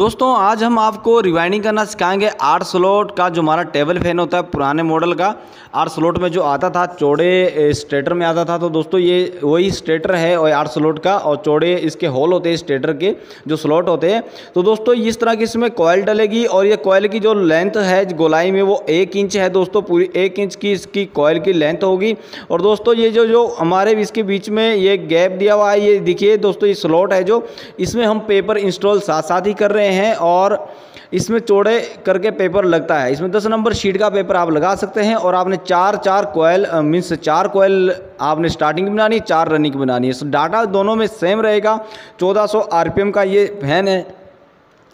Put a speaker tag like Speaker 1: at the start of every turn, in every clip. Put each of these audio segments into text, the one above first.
Speaker 1: दोस्तों, आज हम आपको रिवाइंडिंग करना सिखाएँगे आठ स्लॉट का जो हमारा टेबल फ़ैन होता है, पुराने मॉडल का। आठ स्लॉट में जो आता था, चौड़े स्टेटर में आता था तो दोस्तों, ये वही स्टेटर है और आठ स्लॉट का, और चौड़े इसके होल होते हैं स्टेटर के, जो स्लॉट होते हैं। तो दोस्तों, इस तरह की इसमें कॉयल डलेगी, और ये कोयल की जो लेंथ है, गोलाई में वो एक इंच है दोस्तों, पूरी एक इंच की इसकी कॉयल की लेंथ होगी। और दोस्तों, ये जो जो हमारे इसके बीच में ये गैप दिया हुआ है, ये देखिए दोस्तों, ये स्लॉट है जो, इसमें हम पेपर इंस्टॉल साथ साथ ही कर रहे हैं। हैं और इसमें चौड़े करके पेपर लगता है। इसमें दस नंबर शीट का पेपर आप लगा सकते हैं और आपने चार चार कोयल मीन्स चार कोयल आपने स्टार्टिंग की बनानी, चार रनिंग की बनानी है। सो डाटा दोनों में सेम रहेगा। चौदह सौ आरपीएम का ये फ़ैन है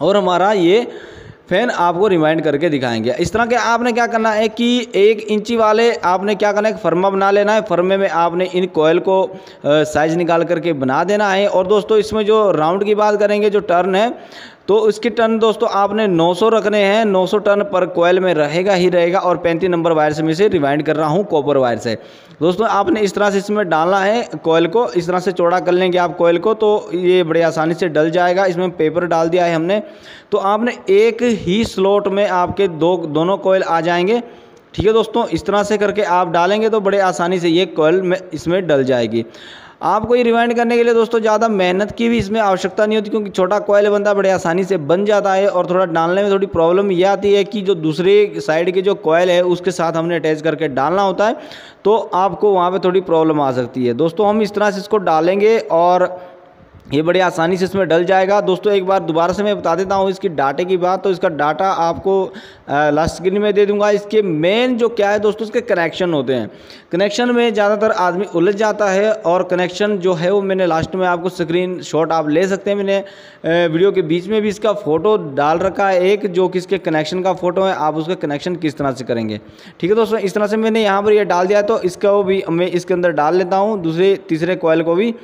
Speaker 1: और हमारा ये फ़ैन आपको रिमाइंड करके दिखाएँगे। इस तरह के आपने क्या करना है कि एक इंची वाले आपने क्या करना है फर्मा बना लेना है। फर्मे में आपने इन कोयल को साइज़ निकाल करके बना देना है। और दोस्तों, इसमें जो राउंड की बात करेंगे, जो टर्न है तो इसकी टर्न दोस्तों, आपने 900 रखने हैं। 900 टर्न पर कोयल में रहेगा ही रहेगा और पैंतीस नंबर वायर से मैं से रिवाइंड कर रहा हूँ कॉपर वायर से। दोस्तों, आपने इस तरह से इसमें डालना है कोयल को, इस तरह से चौड़ा कर लेंगे आप कोयल को तो ये बड़े आसानी से डल जाएगा। इसमें पेपर डाल दिया है हमने। तो आपने एक ही स्लॉट में आपके दो, दोनों कोयल आ जाएँगे। ठीक है दोस्तों, इस तरह से करके आप डालेंगे तो बड़े आसानी से ये कोयल में इसमें डल जाएगी। आपको ये रिवाइंड करने के लिए दोस्तों ज़्यादा मेहनत की भी इसमें आवश्यकता नहीं होती क्योंकि छोटा कॉयल बनता बड़े आसानी से बन जाता है और थोड़ा डालने में थोड़ी प्रॉब्लम यह आती है कि जो दूसरे साइड के जो कॉयल है, उसके साथ हमने अटैच करके डालना होता है तो आपको वहाँ पर थोड़ी प्रॉब्लम आ सकती है। दोस्तों हम इस तरह से इसको डालेंगे और ये बड़ी आसानी से इसमें डल जाएगा। दोस्तों, एक बार दोबारा से मैं बता देता हूँ इसकी डाटे की बात। तो इसका डाटा आपको लास्ट स्क्रीन में दे दूँगा। इसके मेन जो क्या है दोस्तों, इसके कनेक्शन होते हैं। कनेक्शन में ज़्यादातर आदमी उलझ जाता है और कनेक्शन जो है वो मैंने लास्ट में आपको स्क्रीन शॉट आप ले सकते हैं। मैंने वीडियो के बीच में भी इसका फ़ोटो डाल रखा है एक, जो कि इसके कनेक्शन का फ़ोटो है। आप उसका कनेक्शन किस तरह से करेंगे? ठीक है दोस्तों, इस तरह से मैंने यहाँ पर यह डाल दिया तो इसका भी मैं इसके अंदर डाल लेता हूँ। दूसरे, तीसरे कोयल को भी।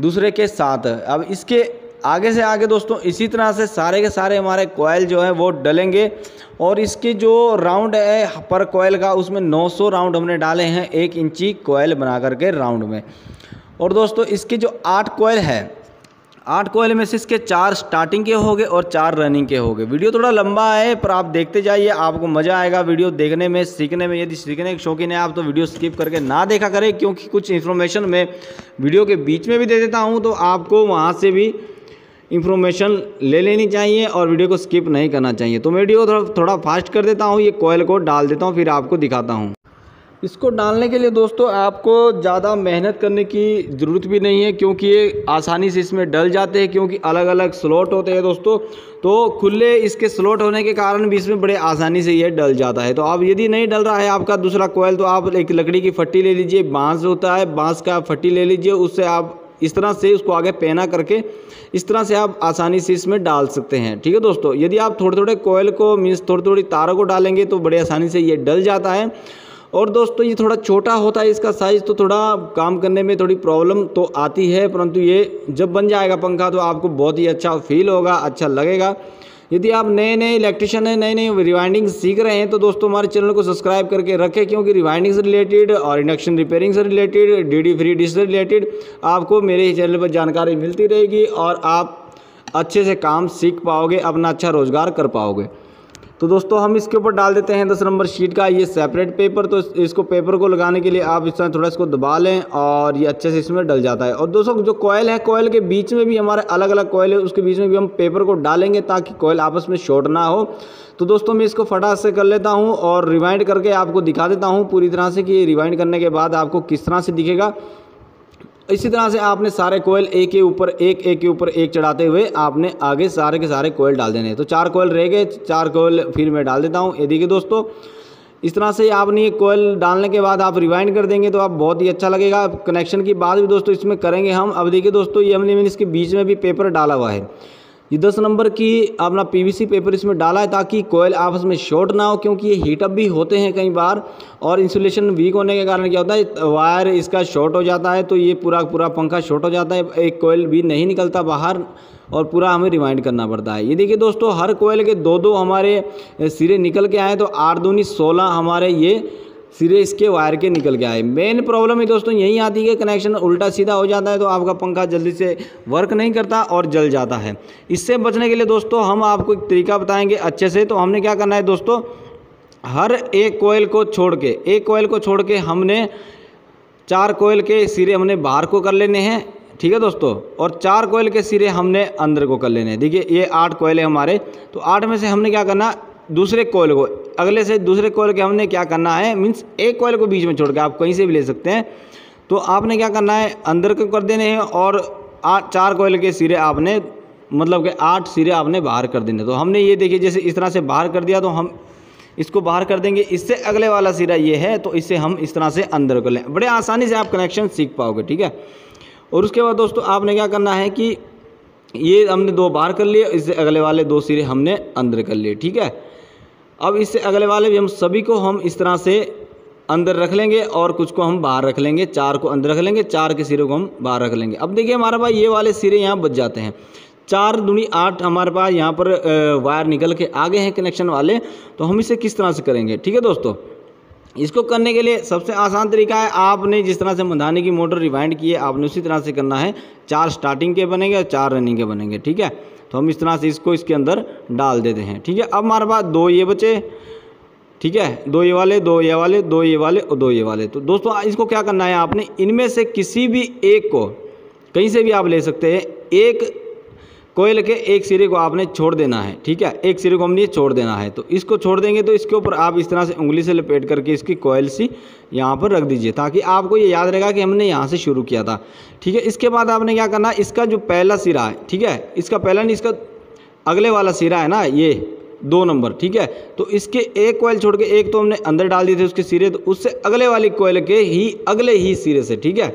Speaker 1: दूसरे के साथ। अब इसके आगे से आगे दोस्तों, इसी तरह से सारे के सारे हमारे कोयल जो है, वो डलेंगे। और इसके जो राउंड है पर कोयल का, उसमें 900 राउंड हमने डाले हैं, एक इंची कोयल बना करके राउंड में। और दोस्तों, इसके जो आठ कोयल है आठ कोयल में से इसके चार स्टार्टिंग के हो गए और चार रनिंग के हो गए वीडियो थोड़ा लंबा है, पर आप देखते जाइए, आपको मज़ा आएगा वीडियो देखने में, सीखने में। यदि सीखने के शौकीन है आप तो वीडियो स्किप करके ना देखा करें, क्योंकि कुछ इन्फॉर्मेशन मैं वीडियो के बीच में भी दे देता हूँ तो आपको वहाँ से भी इन्फॉर्मेशन ले लेनी चाहिए और वीडियो को स्किप नहीं करना चाहिए। तो मैं वीडियो थोड़ा फास्ट कर देता हूँ, ये कोयल को डाल देता हूँ, फिर आपको दिखाता हूँ। इसको डालने के लिए दोस्तों आपको ज़्यादा मेहनत करने की ज़रूरत भी नहीं है, क्योंकि ये आसानी से इसमें डल जाते हैं, क्योंकि अलग अलग स्लॉट होते हैं दोस्तों। तो खुले इसके स्लॉट होने के कारण भी इसमें बड़े आसानी से ये डल जाता है। तो आप यदि नहीं डल रहा है आपका दूसरा कोयल तो आप एक लकड़ी की फट्टी ले लीजिए, बाँस होता है, बाँस का फट्टी ले लीजिए, उससे आप इस तरह से उसको आगे पहना करके इस तरह से आप आसानी से इसमें डाल सकते हैं। ठीक है दोस्तों? यदि आप थोड़े थोड़े कोयल को, मीन्स थोड़ी थोड़ी तारों को डालेंगे तो बड़े आसानी से ये डल जाता है। और दोस्तों, ये थोड़ा छोटा होता है इसका साइज़ तो थोड़ा काम करने में थोड़ी प्रॉब्लम तो आती है, परंतु ये जब बन जाएगा पंखा तो आपको बहुत ही अच्छा फील होगा अच्छा लगेगा। यदि आप नए नए इलेक्ट्रिशियन हैं नए नए रिवाइंडिंग सीख रहे हैं तो दोस्तों, हमारे चैनल को सब्सक्राइब करके रखें, क्योंकि रिवाइंडिंग से रिलेटेड और इंडक्शन रिपेयरिंग से related D D free dish से रिलेटेड आपको मेरे ही चैनल पर जानकारी मिलती रहेगी और आप अच्छे से काम सीख पाओगे, अपना अच्छा रोज़गार कर पाओगे। तो दोस्तों, हम इसके ऊपर डाल देते हैं दस नंबर शीट का। ये सेपरेट पेपर तो इसको पेपर को लगाने के लिए आप इस तरह थोड़ा इसको दबा लें और ये अच्छे से इसमें डल जाता है। और दोस्तों, जो कोयल है कोयल के बीच में भी हमारे अलग अलग कोयल है, उसके बीच में भी हम पेपर को डालेंगे ताकि कोयल आपस में शॉर्ट ना हो। तो दोस्तों, मैं इसको फटाक से कर लेता हूँ और रिवाइंड करके आपको दिखा देता हूँ पूरी तरह से कि रिवाइंड करने के बाद आपको किस तरह से दिखेगा। इसी तरह से आपने सारे कोयल एक के ऊपर, एक एक के ऊपर, एक चढ़ाते हुए आपने आगे सारे के सारे कोयल डाल देने तो चार कोयल रह गए, चार कोयल फिर मैं डाल देता हूँ। ये देखिए दोस्तों, इस तरह से आपने ये कोयल डालने के बाद आप रिवाइंड कर देंगे तो आप बहुत ही अच्छा लगेगा। कनेक्शन की बात भी दोस्तों इसमें करेंगे हम। अब देखिए दोस्तों, ये हमने इसके बीच में भी पेपर डाला हुआ है। ये दस नंबर की अपना पीवीसी पेपर इसमें डाला है ताकि कोयल आपस में शॉर्ट ना हो, क्योंकि ये हीटअप भी होते हैं कई बार, और इंसुलेशन वीक होने के कारण क्या होता है वायर इसका शॉर्ट हो जाता है तो ये पूरा पूरा पंखा शॉर्ट हो जाता है, एक कोयल भी नहीं निकलता बाहर, और पूरा हमें रिमाइंड करना पड़ता है। ये देखिए दोस्तों, हर कोयल के दो दो हमारे सिरे निकल के आए तो आठ दूनी सोलह हमारे ये सिरे इसके वायर के निकल के आए मेन प्रॉब्लम है दोस्तों, यही आती है कि कनेक्शन उल्टा सीधा हो जाता है तो आपका पंखा जल्दी से वर्क नहीं करता और जल जाता है। इससे बचने के लिए दोस्तों, हम आपको एक तरीका बताएँगे अच्छे से। तो हमने क्या करना है दोस्तों, हर एक कोयल को छोड़ के, एक कोयल को छोड़ के हमने चार कोयल के सिरे हमने बाहर को कर लेने हैं, ठीक है दोस्तों? और चार कोयल के सिरे हमने अंदर को कर लेने हैं। देखिए, ये आठ कोयल है हमारे। तो आठ में से हमने क्या करना दूसरे कोयल को। अगले से दूसरे कोयल के हमने क्या करना है? मीन्स एक कोयल को बीच में छोड़ के आप कहीं से भी ले सकते हैं। तो आपने क्या करना है? अंदर को कर देने हैं और आठ चार कोयल के सिरे आपने मतलब कि आठ सिरे आपने बाहर कर देने। तो हमने ये देखिए, जैसे इस तरह से बाहर कर दिया तो हम इसको बाहर कर देंगे। इससे अगले वाला सिरा ये है तो इससे हम इस तरह से अंदर कर लें। बड़े आसानी से आप कनेक्शन सीख पाओगे, ठीक है? और उसके बाद दोस्तों, आपने क्या करना है कि ये हमने दो बाहर कर लिए, इससे अगले वाले दो सिरे हमने अंदर कर लिए, ठीक है? अब इससे अगले वाले भी हम सभी को हम इस तरह से अंदर रख लेंगे और कुछ को हम बाहर रख लेंगे, चार को अंदर रख लेंगे, चार के सिरे को हम बाहर रख लेंगे। अब देखिए हमारे पास ये वाले सिरे यहाँ बच जाते हैं। चार दुनी आठ हमारे पास यहाँ पर वायर निकल के आगे हैं कनेक्शन वाले तो हम इसे किस तरह से करेंगे? ठीक है दोस्तों? इसको करने के लिए सबसे आसान तरीका है, आपने जिस तरह से मंदानी की मोटर रिवाइंड की है, आपने उसी तरह से करना है। चार स्टार्टिंग के बनेंगे और चार रनिंग के बनेंगे, ठीक है? तो हम इस तरह से इसको इसके अंदर डाल देते हैं। ठीक है? अब हमारे पास दो ये बचे। ठीक है? दो ये वाले, दो ये वाले, दो ये वाले और दो ये वाले। तो दोस्तों, इसको क्या करना है आपने? इनमें से किसी भी एक को, कहीं से भी आप ले सकते हैं। एक कोयल के एक सिरे को आपने छोड़ देना है, ठीक है? एक सिरे को हमने छोड़ देना है तो इसको छोड़ देंगे तो इसके ऊपर आप इस तरह से उंगली से लपेट करके इसकी कोयल सी यहाँ पर रख दीजिए, ताकि आपको ये याद रहेगा कि हमने यहाँ से शुरू किया था, ठीक है? इसके बाद आपने क्या करना है? इसका जो पहला सिरा है, ठीक है? इसका पहला नहीं, इसका अगले वाला सिरा है ना, ये दो नंबर, ठीक है? तो इसके एक कोयल छोड़ के एक तो हमने अंदर डाल दिए थे उसके सिरे तो उससे अगले वाली कोयल के ही, अगले ही सिरे से, ठीक है?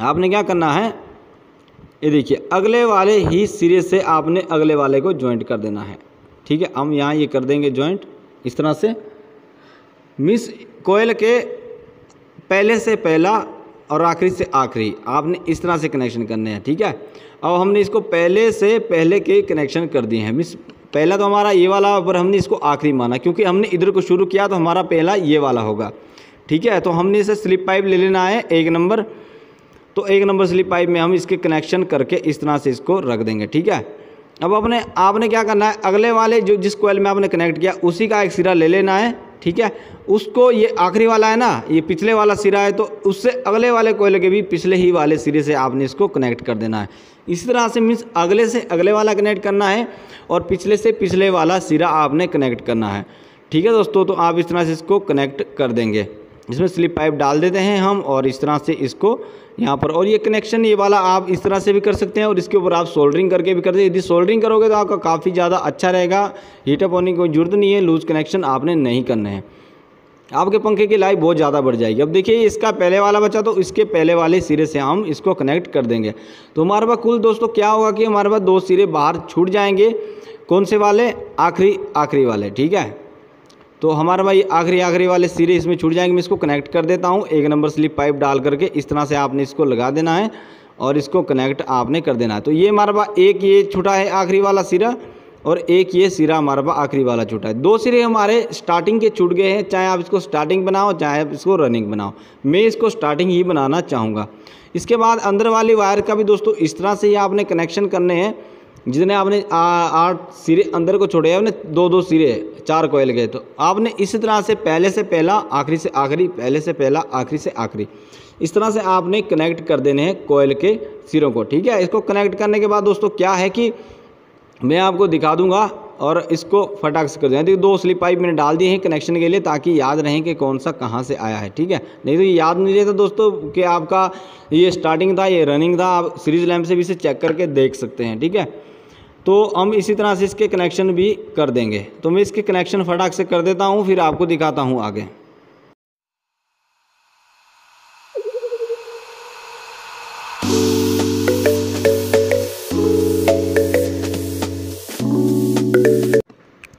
Speaker 1: आपने क्या करना है? ये देखिए, अगले वाले ही सिरे से आपने अगले वाले को ज्वाइंट कर देना है। ठीक है, हम यहाँ ये कर देंगे ज्वाइंट इस तरह से। मिस कोयल के पहले से पहला और आखिरी से आखिरी, आपने इस तरह से कनेक्शन करने हैं। ठीक है, अब हमने इसको पहले से पहले के कनेक्शन कर दिए हैं। मिस पहला तो हमारा ये वाला, पर हमने इसको आखिरी माना, क्योंकि हमने इधर को शुरू किया तो हमारा पहला ये वाला होगा। ठीक है तो हमने इसे स्लिप पाइप ले लेना है, एक नंबर। तो एक नंबर स्लिप पाइप में हम इसके कनेक्शन करके इस तरह से इसको रख देंगे, ठीक है? अब अपने, आपने क्या करना है? अगले वाले जो, जिस कोयल में आपने कनेक्ट किया, उसी का एक सिरा ले लेना है, ठीक है? उसको ये आखिरी वाला है ना, ये पिछले वाला सिरा है तो उससे अगले वाले कोयल के भी पिछले ही वाले सिरे से आपने इसको कनेक्ट कर देना है। इस तरह से मीन्स अगले से अगले वाला कनेक्ट करना है और पिछले से पिछले वाला सिरा आपने कनेक्ट करना है, ठीक है दोस्तों? तो आप इस तरह से इसको कनेक्ट कर देंगे। इसमें स्लिप पाइप डाल देते हैं हम और इस तरह से इसको यहाँ पर। और ये कनेक्शन ये वाला आप इस तरह से भी कर सकते हैं और इसके ऊपर आप सोल्डरिंग करके भी करते हैं। यदि सोल्डरिंग करोगे तो आपका काफ़ी ज़्यादा अच्छा रहेगा। हीटअप होने की कोई ज़रूरत नहीं है लूज़ कनेक्शन आपने नहीं करने है। आपके पंखे की लाइफ बहुत ज़्यादा बढ़ जाएगी। अब देखिए, इसका पहले वाला बचा तो इसके पहले वाले सिरे से हम इसको कनेक्ट कर देंगे। तो हमारे पास कुल दोस्तों क्या होगा कि हमारे पास दो सिरे बाहर छूट जाएँगे। कौन से वाले? आखिरी आखिरी वाले, ठीक है? तो हमारा भाई आखिरी आखिरी वाले सिरे इसमें छूट जाएँगे। मैं इसको कनेक्ट कर देता हूँ। एक नंबर स्लिप पाइप डाल करके इस तरह से आपने इसको लगा देना है और इसको कनेक्ट आपने कर देना है। तो ये हमारे पास एक ये छूटा है आखिरी वाला सिरा और एक ये सिरा हमारे पास आखिरी वाला छूटा है। दो सिरे हमारे स्टार्टिंग के छूट गए हैं। चाहे आप इसको स्टार्टिंग बनाओ, चाहे आप इसको रनिंग बनाओ। मैं इसको स्टार्टिंग ही बनाना चाहूँगा। इसके बाद अंदर वाली वायर का भी दोस्तों इस तरह से ही आपने कनेक्शन करने हैं। जितने आपने आठ सिरे अंदर को छोड़े, आपने दो दो सिरे, चार कोयल गए तो आपने इसी तरह से पहले से पहला, आखिरी से आखिरी, पहले से पहला, आखिरी से आखिरी। इस तरह से आपने कनेक्ट कर देने हैं कोयल के सिरों को, ठीक है? इसको कनेक्ट करने के बाद दोस्तों, क्या है कि मैं आपको दिखा दूँगा और इसको फटाक से कर दें देखिए, दो स्लिप पाइप मैंने डाल दिए हैं कनेक्शन के लिए ताकि याद रहें कि कौन सा कहाँ से आया है, ठीक है? नहीं तो ये याद नहीं रहता दोस्तों कि आपका ये स्टार्टिंग था, ये रनिंग था, आप सीरीज़ लैम्प से भी इसे चेक करके देख सकते हैं, ठीक है? तो हम इसी तरह से इसके कनेक्शन भी कर देंगे। तो मैं इसके कनेक्शन फटाक से कर देता हूँ, फिर आपको दिखाता हूँ आगे।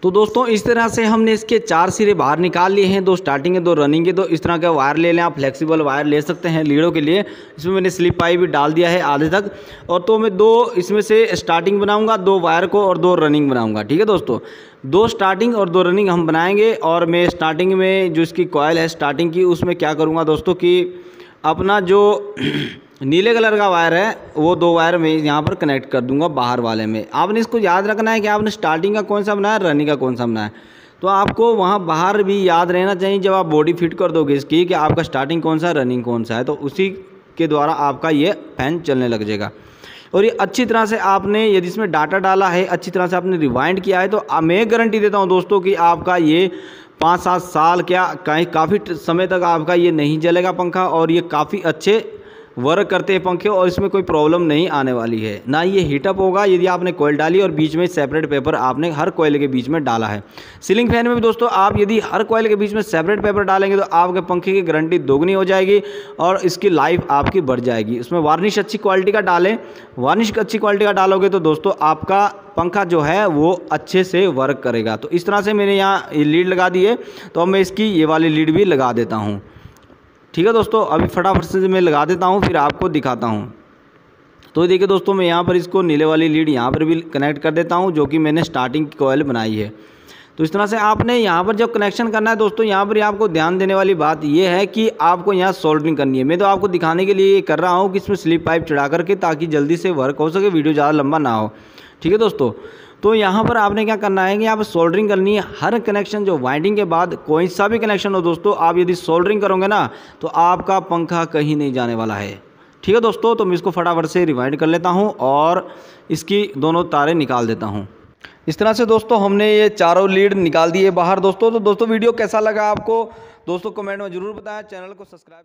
Speaker 1: तो दोस्तों, इस तरह से हमने इसके चार सिरे बाहर निकाल लिए हैं। दो स्टार्टिंग है, दो रनिंग है तो इस तरह का वायर ले लें आप फ्लेक्सिबल वायर ले सकते हैं लीड़ों के लिए। इसमें मैंने स्लिप पाइप भी डाल दिया है आधे तक। और तो मैं दो इसमें से स्टार्टिंग बनाऊँगा, दो वायर को और दो रनिंग बनाऊँगा, ठीक है दोस्तों? दो स्टार्टिंग और दो रनिंग हम बनाएँगे और मैं स्टार्टिंग में जो इसकी कॉयल है स्टार्टिंग की, उसमें क्या करूँगा दोस्तों कि अपना जो नीले कलर का वायर है, वो दो वायर मैं यहाँ पर कनेक्ट कर दूँगा बाहर वाले में। आपने इसको याद रखना है कि आपने स्टार्टिंग का कौन सा बनाया रनिंग का कौन सा बनाया। तो आपको वहाँ बाहर भी याद रहना चाहिए, जब आप बॉडी फिट कर दोगे इसकी, कि आपका स्टार्टिंग कौन सा रनिंग कौन सा है। तो उसी के द्वारा आपका ये फ़ैन चलने लग जाएगा। और ये अच्छी तरह से आपने यदि इसमें डाटा डाला है, अच्छी तरह से आपने रिवाइंड किया है तो मैं गारंटी देता हूँ दोस्तों कि आपका ये पाँच सात साल क्या, कहीं काफ़ी समय तक आपका ये नहीं जलेगा पंखा, और ये काफ़ी अच्छे वर्क करते हैं पंखे और इसमें कोई प्रॉब्लम नहीं आने वाली है। ना ये हीटअप होगा, यदि आपने कोयल डाली और बीच में सेपरेट पेपर आपने हर कोयल के बीच में डाला है। सीलिंग फ़ैन में भी दोस्तों, आप यदि हर कोयल के बीच में सेपरेट पेपर डालेंगे तो आपके पंखे की गारंटी दोगुनी हो जाएगी और इसकी लाइफ आपकी बढ़ जाएगी। उसमें वार्निश अच्छी क्वालिटी का डालें। वार्निश अच्छी क्वालिटी का डालोगे तो दोस्तों आपका पंखा जो है वो अच्छे से वर्क करेगा। तो इस तरह से मैंने यहाँ लीड लगा दी है। तो अब मैं इसकी ये वाली लीड भी लगा देता हूँ। ठीक है दोस्तों, अभी फटाफट से मैं लगा देता हूँ, फिर आपको दिखाता हूँ। तो देखिए दोस्तों, मैं यहाँ पर इसको नीले वाली लीड यहाँ पर भी कनेक्ट कर देता हूँ, जो कि मैंने स्टार्टिंग की कोयल बनाई है। तो इस तरह से आपने यहाँ पर जब कनेक्शन करना है दोस्तों, यहाँ पर आपको ध्यान देने वाली बात यह है कि आपको यहाँ सोल्डरिंग करनी है। मैं तो आपको दिखाने के लिए ये कर रहा हूँ कि इसमें स्लिप पाइप चढ़ा करके ताकि जल्दी से वर्क हो सके वीडियो ज़्यादा लंबा ना हो। ठीक है दोस्तों तो यहाँ पर आपने क्या करना है कि आप सोल्डरिंग करनी है। हर कनेक्शन जो वाइंडिंग के बाद कोई सा भी कनेक्शन हो दोस्तों, आप यदि सोल्डरिंग करोगे ना तो आपका पंखा कहीं नहीं जाने वाला है। ठीक है दोस्तों तो मैं इसको फटाफट से रिवाइंड कर लेता हूँ और इसकी दोनों तारें निकाल देता हूँ। इस तरह से दोस्तों, हमने ये चारों लीड निकाल दिए बाहर दोस्तों। तो दोस्तों, वीडियो कैसा लगा आपको? दोस्तों कमेंट में ज़रूर बताएँ। चैनल को सब्सक्राइब